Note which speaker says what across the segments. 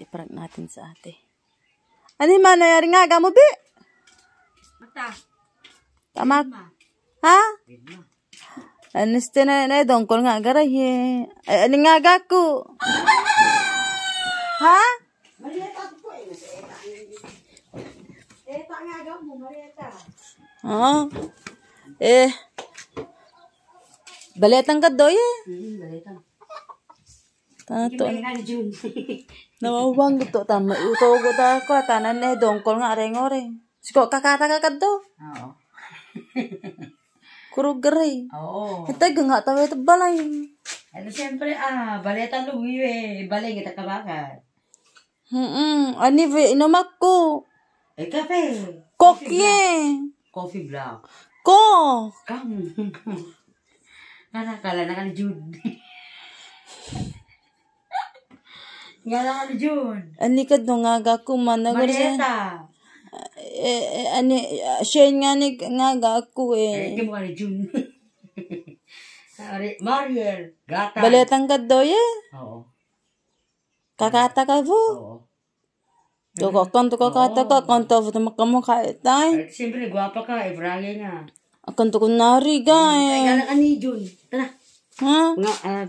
Speaker 1: Iprank natin sa ate. Ano yung manayari nga gamo, bi?
Speaker 2: Mata.
Speaker 1: Tama. Ha? Ano ste na na dongkol nga garay eh. Ay, ano nga gaku? Ha?
Speaker 2: Marieta ko eh. Eta. Nga gaw mo, Marieta.
Speaker 1: Oo. Eh. Baletang ka doy eh.
Speaker 2: Hmm, Marieta. June.
Speaker 1: Nawawang gito tama uto ko ta ko tanan ne dongkol nga reng ore. Siko kakata ka kadto.
Speaker 2: Oo.
Speaker 1: Kurog garay.
Speaker 2: Oo.
Speaker 1: Ito nga tawe to balay.
Speaker 2: Ano siyempre, ah, baleta luwi eh. Balay kita kabakat.
Speaker 1: Hmm. Ani ve inomak ko.
Speaker 2: Eh, kape.
Speaker 1: Kokye.
Speaker 2: Coffee black.
Speaker 1: Ko.
Speaker 2: Kam. Nakakala na ka Yala Arjun.
Speaker 1: Ani kad no ngaga ko managar sa.
Speaker 2: Eh,
Speaker 1: eh, eh, ani shen nga ni ngaga ko
Speaker 2: eh.
Speaker 1: eh
Speaker 2: Ito mo Arjun. Mariel, gata.
Speaker 1: Baletang kad do ye?
Speaker 2: Oo.
Speaker 1: Kakata ka po?
Speaker 2: Oo.
Speaker 1: Tuko kon tuko kata ka kon to foto makamu
Speaker 2: ka itay. Siyempre gwapa ka, ibrage na.
Speaker 1: Akan tuko nari
Speaker 2: ga
Speaker 1: eh.
Speaker 2: Kaya lang ani Jun. Tara.
Speaker 1: Ha?
Speaker 2: Nga, ah,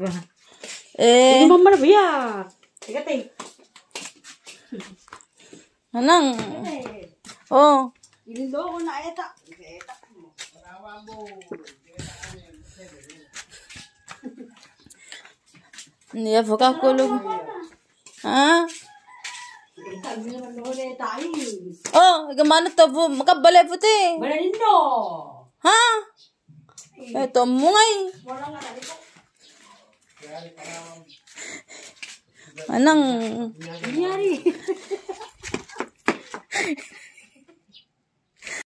Speaker 1: Eh.
Speaker 2: Ano ba marbiya? 이것도
Speaker 1: Anong? Oh.
Speaker 2: Ilog na eta. Eta.
Speaker 1: Niya foka kulog. Ha? Oh, gamano to bu makabale puti.
Speaker 2: Manino.
Speaker 1: Ha? cái mungay.
Speaker 2: Wala nga na.
Speaker 1: Anang.
Speaker 2: Nangyari.